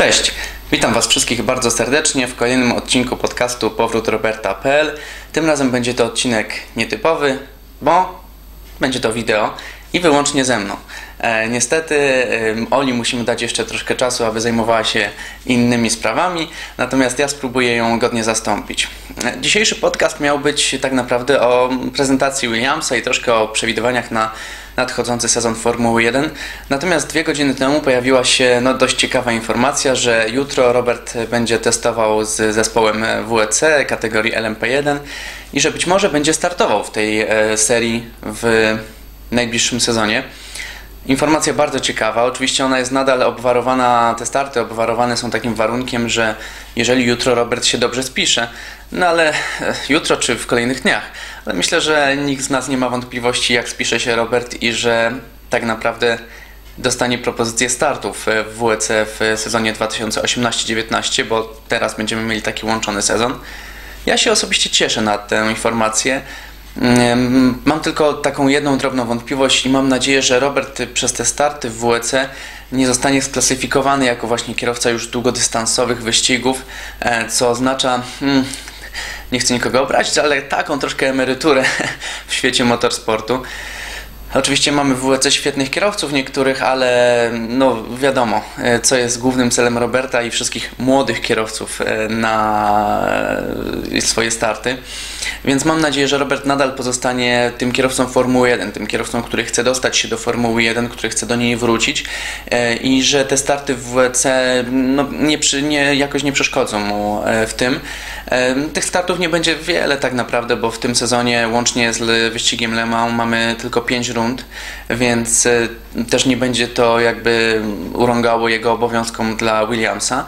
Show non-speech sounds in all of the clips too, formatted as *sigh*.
Cześć, witam Was wszystkich bardzo serdecznie w kolejnym odcinku podcastu Powrót Roberta.pl. Tym razem będzie to odcinek nietypowy, bo będzie to wideo i wyłącznie ze mną. E, niestety e, Oli musimy dać jeszcze troszkę czasu, aby zajmowała się innymi sprawami, natomiast ja spróbuję ją godnie zastąpić. E, dzisiejszy podcast miał być tak naprawdę o prezentacji Williamsa i troszkę o przewidywaniach na nadchodzący sezon Formuły 1. Natomiast dwie godziny temu pojawiła się no, dość ciekawa informacja, że jutro Robert będzie testował z zespołem WEC kategorii LMP1 i że być może będzie startował w tej e, serii w najbliższym sezonie. Informacja bardzo ciekawa. Oczywiście ona jest nadal obwarowana, te starty obwarowane są takim warunkiem, że jeżeli jutro Robert się dobrze spisze, no ale e, jutro czy w kolejnych dniach. Ale myślę, że nikt z nas nie ma wątpliwości, jak spisze się Robert i że tak naprawdę dostanie propozycję startów w WEC w sezonie 2018-19, bo teraz będziemy mieli taki łączony sezon. Ja się osobiście cieszę na tę informację. Mam tylko taką jedną drobną wątpliwość i mam nadzieję, że Robert przez te starty w WEC nie zostanie sklasyfikowany jako właśnie kierowca już długodystansowych wyścigów, e, co oznacza, hmm, nie chcę nikogo obrazić, ale taką troszkę emeryturę *laughs* w świecie motorsportu. Oczywiście mamy w WEC świetnych kierowców niektórych, ale no wiadomo, e, co jest głównym celem Roberta i wszystkich młodych kierowców e, na e, swoje starty. Więc mam nadzieję, że Robert nadal pozostanie tym kierowcą Formuły 1, tym kierowcą, który chce dostać się do Formuły 1, który chce do niej wrócić i że te starty w WEC no, nie, nie, jakoś nie przeszkodzą mu w tym. Tych startów nie będzie wiele tak naprawdę, bo w tym sezonie łącznie z wyścigiem Le Mans mamy tylko 5 rund, więc e, też nie będzie to jakby urągało jego obowiązkom dla Williamsa.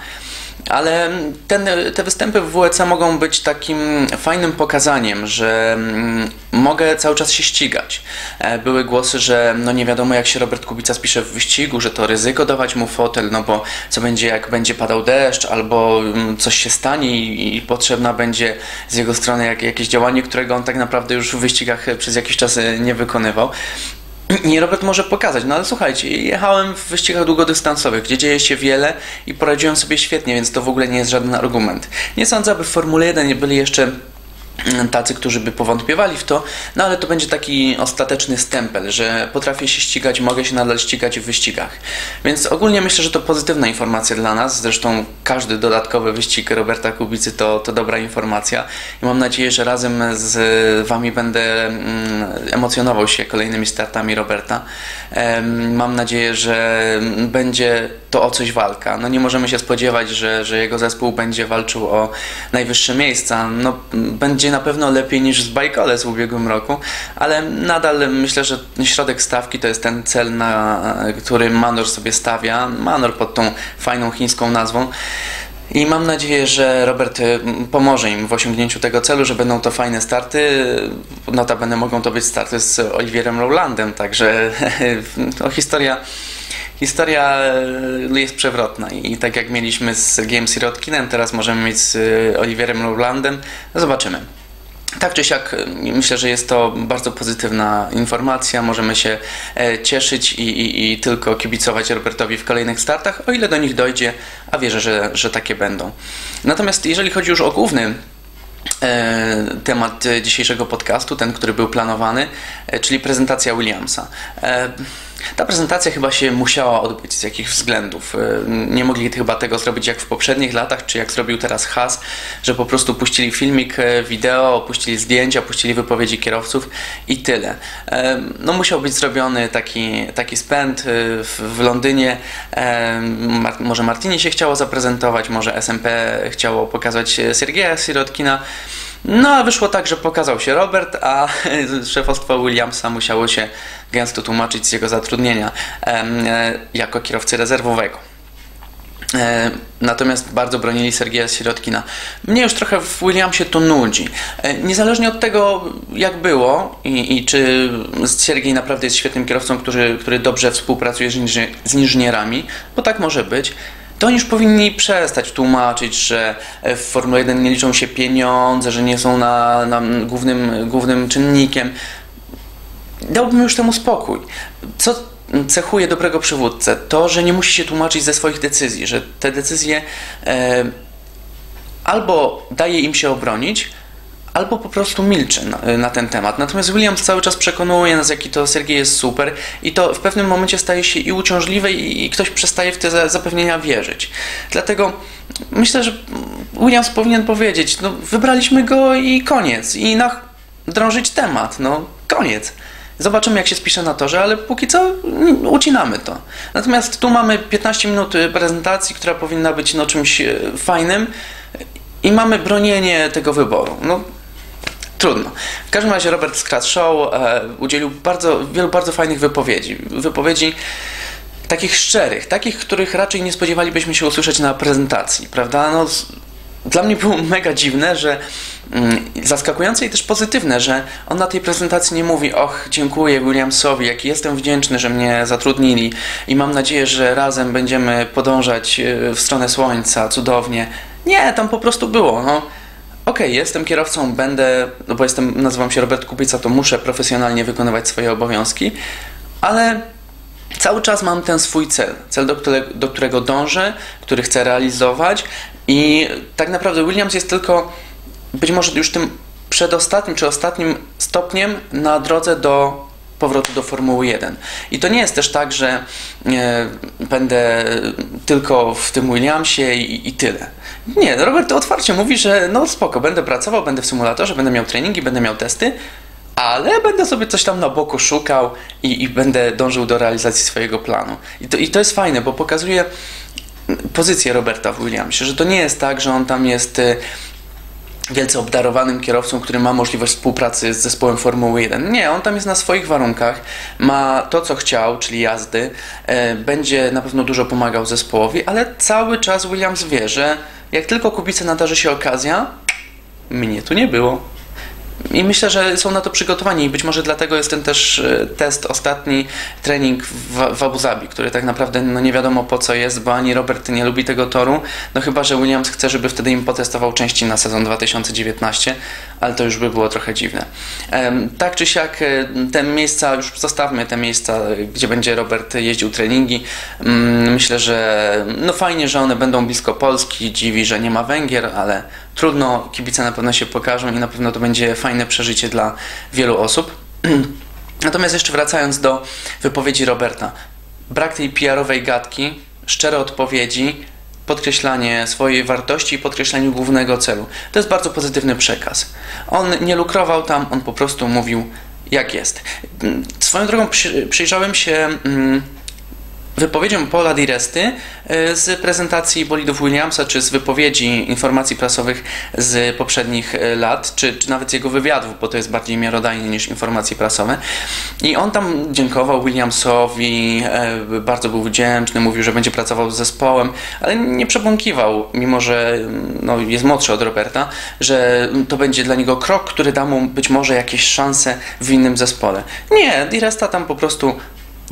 Ale ten, te występy w WEC mogą być takim fajnym pokazaniem, że mm, mogę cały czas się ścigać. E, były głosy, że no nie wiadomo jak się Robert Kubica spisze w wyścigu, że to ryzyko dawać mu fotel, no bo co będzie jak będzie padał deszcz albo mm, coś się stanie i, i potrzebna będzie z jego strony jak, jakieś działanie, którego on tak naprawdę już w wyścigach przez jakiś czas e, nie wykonywał. *clears throat* I Robert może pokazać, no ale słuchajcie, jechałem w wyścigach długodystansowych, gdzie dzieje się wiele i poradziłem sobie świetnie, więc to w ogóle nie jest żaden argument. Nie sądzę, aby w Formule 1 nie byli jeszcze tacy, którzy by powątpiewali w to, no ale to będzie taki ostateczny stempel, że potrafię się ścigać, mogę się nadal ścigać w wyścigach. Więc ogólnie myślę, że to pozytywna informacja dla nas, zresztą każdy dodatkowy wyścig Roberta Kubicy to, to dobra informacja i mam nadzieję, że razem z Wami będę mm, emocjonował się kolejnymi startami Roberta. Mam nadzieję, że będzie to o coś walka. No nie możemy się spodziewać, że, że jego zespół będzie walczył o najwyższe miejsca. No, będzie na pewno lepiej niż z Bajkole z ubiegłym roku, ale nadal myślę, że środek stawki to jest ten cel, na który Manor sobie stawia. Manor pod tą fajną chińską nazwą. I mam nadzieję, że Robert y, pomoże im w osiągnięciu tego celu, że będą to fajne starty. Notabene mogą to być starty z Oliwierem Rowlandem, także *laughs* to historia historia e, jest przewrotna i tak jak mieliśmy z Sergiem Sirotkinem, teraz możemy mieć z e, Oliwierem Rowlandem. Zobaczymy. Tak czy siak, e, myślę, że jest to bardzo pozytywna informacja. Możemy się cieszyć i, i, i, tylko kibicować Robertowi w kolejnych startach, o ile do nich dojdzie, a wierzę, że, że takie będą. Natomiast jeżeli chodzi już o główny temat dzisiejszego podcastu, ten, który był planowany, czyli prezentacja Williamsa. Ta prezentacja chyba się musiała odbyć z jakichś względów. E, nie mogli chyba tego zrobić jak w poprzednich latach, czy jak zrobił teraz Has, że po prostu puścili filmik, e, wideo, puścili zdjęcia, puścili wypowiedzi kierowców i tyle. E, no musiał być zrobiony taki, taki spęd w, Londynie. Może Martini się chciało zaprezentować, może SMP chciało pokazać Sergeja Sirotkina. No a wyszło tak, że pokazał się Robert, a *laughs* szefostwo Williamsa musiało się gęsto tłumaczyć z jego zatrudnienia e, jako kierowcy rezerwowego. E, natomiast bardzo bronili Sergieja Sirotkina. Mnie już trochę w Williamsie to nudzi. E, niezależnie od tego, jak było i, i czy Sergiej naprawdę jest świetnym kierowcą, który, który dobrze współpracuje z inżynierami, bo tak może być, to już powinni przestać tłumaczyć, że w Formule 1 nie liczą się pieniądze, że nie są na, na głównym, głównym czynnikiem. Dałbym już temu spokój. Co cechuje dobrego przywódcę? To, że nie musi się tłumaczyć ze swoich decyzji, że te decyzje e, albo daje im się obronić, albo po prostu milczy na, na, ten temat. Natomiast Williams cały czas przekonuje nas, jaki to Sergiej jest super i to w pewnym momencie staje się i uciążliwe i, i ktoś przestaje w te zapewnienia wierzyć. Dlatego myślę, że Williams powinien powiedzieć, no wybraliśmy go i koniec. I na, drążyć temat, no koniec. Zobaczymy, jak się spisze na torze, ale póki co ucinamy to. Natomiast tu mamy 15 minut prezentacji, która powinna być no, czymś e, fajnym i mamy bronienie tego wyboru. No, trudno. W każdym razie Robert Scratch Show e, udzielił bardzo, wielu bardzo fajnych wypowiedzi. Wypowiedzi takich szczerych, takich, których raczej nie spodziewalibyśmy się usłyszeć na prezentacji, prawda? No, dla mnie było *laughs* mega dziwne, że mm, zaskakujące i też pozytywne, że on na tej prezentacji nie mówi och, dziękuję Williamsowi, jaki jestem wdzięczny, że mnie zatrudnili i mam nadzieję, że razem będziemy podążać e, w stronę słońca, cudownie. Nie, tam po prostu było, no. Okej, okay, jestem kierowcą, będę, no bo jestem, nazywam się Robert Kupica, to muszę profesjonalnie wykonywać swoje obowiązki, ale cały czas mam ten swój cel, cel, do, które, do którego dążę, który chcę realizować i tak naprawdę Williams jest tylko być może już tym przedostatnim czy ostatnim stopniem na drodze do powrotu do Formuły 1. I to nie jest też tak, że e, będę tylko w tym Williamsie i, i, tyle. Nie, Robert otwarcie mówi, że no spoko, będę pracował, będę w symulatorze, będę miał treningi, będę miał testy, ale będę sobie coś tam na boku szukał i, i będę dążył do realizacji swojego planu. I to, I to jest fajne, bo pokazuje pozycję Roberta w Williamsie, że to nie jest tak, że on tam jest e, wielce obdarowanym kierowcą, który ma możliwość współpracy z zespołem Formuły 1. Nie, on tam jest na swoich warunkach, ma to, co chciał, czyli jazdy, e, będzie na pewno dużo pomagał zespołowi, ale cały czas Williams wie, że jak tylko Kubice nadarzy się okazja, mnie tu nie było. I myślę, że są na to przygotowani i być może dlatego jest ten też e, test, ostatni trening w, w Abu Zabi, który tak naprawdę no nie wiadomo po co jest, bo ani Robert nie lubi tego toru, no chyba, że Williams chce, żeby wtedy im potestował części na sezon 2019, ale to już by było trochę dziwne. Tak czy siak e, te miejsca, już zostawmy te miejsca, gdzie będzie Robert jeździł treningi. Mm, myślę, że no fajnie, że one będą blisko Polski, dziwi, że nie ma Węgier, ale trudno, kibice na pewno się pokażą i na pewno to będzie fajne przeżycie dla wielu osób. *clears throat* Natomiast jeszcze wracając do wypowiedzi Roberta. Brak tej PR-owej gadki, szczere odpowiedzi, podkreślanie swojej wartości i podkreślanie głównego celu. To jest bardzo pozytywny przekaz. On nie lukrował tam, on po prostu mówił jak jest. Swoją drogą przyjrzałem się mm, wypowiedzią Paula Di Resty e, z prezentacji bolidów Williamsa, czy z wypowiedzi informacji prasowych z poprzednich e, lat, czy, czy nawet jego wywiadów, bo to jest bardziej miarodajne niż informacje prasowe. I on tam dziękował Williamsowi, e, bardzo był wdzięczny, mówił, że będzie pracował z zespołem, ale nie przebąkiwał, mimo że no, jest młodszy od Roberta, że to będzie dla niego krok, który da mu być może jakieś szanse w innym zespole. Nie, Di Resta tam po prostu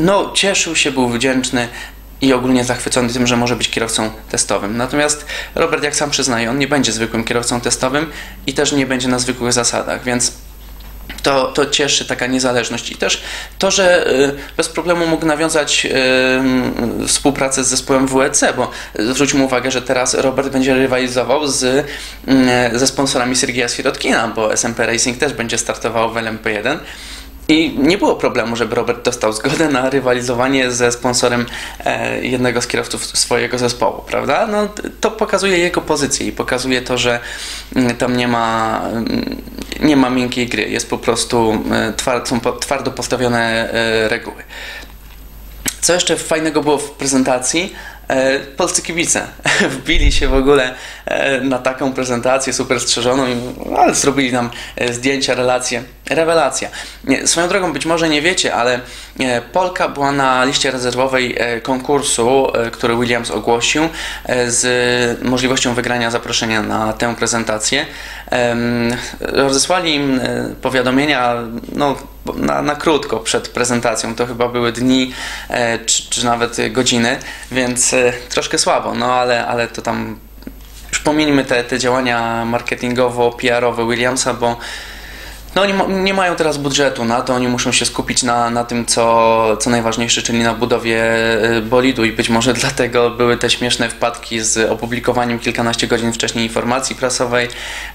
no, cieszył się, był wdzięczny i ogólnie zachwycony tym, że może być kierowcą testowym. Natomiast Robert, jak sam przyznaje, on nie będzie zwykłym kierowcą testowym i też nie będzie na zwykłych zasadach, więc to, to cieszy taka niezależność i też to, że y, bez problemu mógł nawiązać y, współpracę z zespołem WEC, bo zwróćmy uwagę, że teraz Robert będzie rywalizował z, y, ze sponsorami Sergieja Swirotkina, bo SMP Racing też będzie startował w LMP1 i nie było problemu, żeby Robert dostał zgodę na rywalizowanie ze sponsorem e, jednego z kierowców swojego zespołu, prawda? No, to pokazuje jego pozycję i pokazuje to, że mm, tam nie ma, mm, nie ma miękkiej gry. Jest po prostu e, są twardo postawione e, reguły. Co jeszcze fajnego było w prezentacji? E, polscy kibice *laughs* wbili się w ogóle e, na taką prezentację super strzeżoną, ale zrobili nam e, zdjęcia, relacje. Rewelacja. Swoją drogą być może nie wiecie, ale Polka była na liście rezerwowej konkursu, który Williams ogłosił z możliwością wygrania zaproszenia na tę prezentację. Rozesłali im powiadomienia no, na, na krótko przed prezentacją. To chyba były dni czy, czy nawet godziny, więc troszkę słabo, no ale, ale to tam już te, te działania marketingowo-PR-owe Williamsa, bo no oni nie mają teraz budżetu na to, oni muszą się skupić na, na tym, co, co najważniejsze, czyli na budowie y, bolidu. I być może *laughs* dlatego były te śmieszne wpadki z opublikowaniem kilkanaście godzin wcześniej informacji prasowej,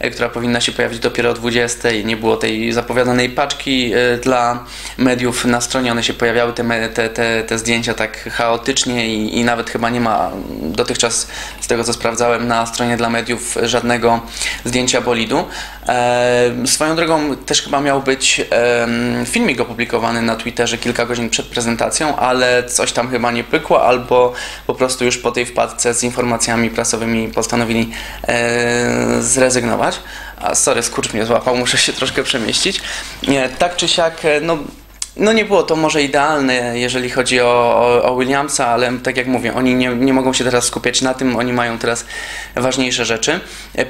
y, która powinna się pojawić dopiero o 20 i nie było tej zapowiadanej paczki y, dla mediów na stronie, one się pojawiały, te, te, te, te zdjęcia tak chaotycznie i, i nawet chyba nie ma dotychczas, z tego co sprawdzałem, na stronie dla mediów żadnego zdjęcia bolidu. E, swoją drogą też chyba miał być um, filmik opublikowany na Twitterze kilka godzin przed prezentacją, ale coś tam chyba nie pykło, albo po prostu już po tej wpadce z informacjami prasowymi postanowili e, zrezygnować. A sorry, skurcz mnie złapał, muszę się troszkę przemieścić. Nie, tak czy siak, e, no no nie było to może idealne, jeżeli chodzi o, o, Williamsa, ale tak jak mówię, oni nie, nie mogą się teraz skupiać na tym, oni mają teraz ważniejsze rzeczy.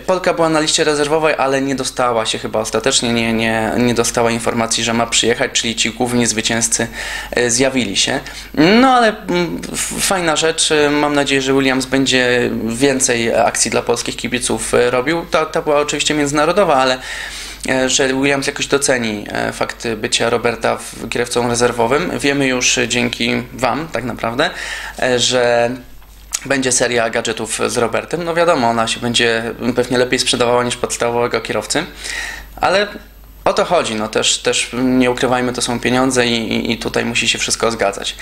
Polka była na liście rezerwowej, ale nie dostała się chyba ostatecznie, nie, nie, nie dostała informacji, że ma przyjechać, czyli ci główni zwycięzcy e, zjawili się. No ale mm, fajna rzecz, mam nadzieję, że Williams będzie więcej akcji dla polskich kibiców e, robił. Ta, ta była oczywiście międzynarodowa, ale E, że Williams jakoś doceni e, fakt bycia Roberta kierowcą rezerwowym. Wiemy już dzięki Wam tak naprawdę, e, że będzie seria gadżetów z Robertem. No wiadomo, ona się będzie pewnie lepiej sprzedawała niż podstawowego kierowcy, ale o to chodzi. No też, też nie ukrywajmy, to są pieniądze i, i tutaj musi się wszystko zgadzać.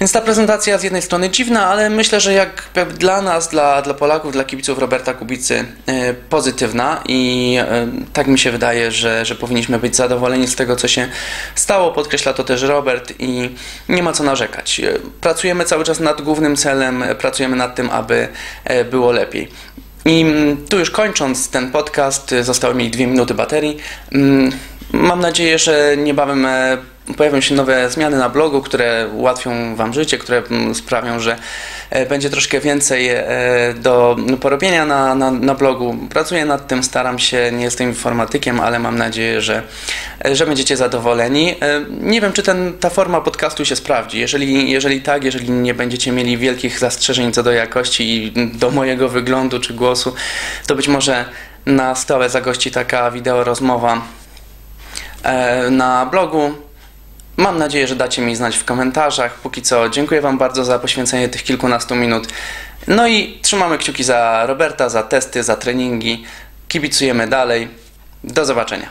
Więc ta prezentacja z jednej strony dziwna, ale myślę, że jak, dla nas, dla, dla Polaków, dla kibiców Roberta Kubicy e, pozytywna i e, tak mi się wydaje, że, że powinniśmy być zadowoleni z tego, co się stało. Podkreśla to też Robert i nie ma co narzekać. E, pracujemy cały czas nad głównym celem, pracujemy nad tym, aby było lepiej. I mm, tu już kończąc ten podcast, zostały mi dwie minuty baterii. Mm, mam nadzieję, że niebawem pojawią się nowe zmiany na blogu, które ułatwią Wam życie, które mm, sprawią, że e, będzie troszkę więcej e, do porobienia na, na, na blogu. Pracuję nad tym, staram się, nie jestem informatykiem, ale mam nadzieję, że, e, że będziecie zadowoleni. Nie wiem, czy ten, ta forma podcastu się sprawdzi. Jeżeli, jeżeli tak, jeżeli nie będziecie mieli wielkich zastrzeżeń co do jakości i do mojego wyglądu czy głosu, to być może na stałe zagości taka wideo rozmowa na blogu. Mam nadzieję, że dacie mi znać w komentarzach. Póki co dziękuję Wam bardzo za poświęcenie tych kilkunastu minut. No i trzymamy kciuki za Roberta, za testy, za treningi. Kibicujemy dalej. Do zobaczenia.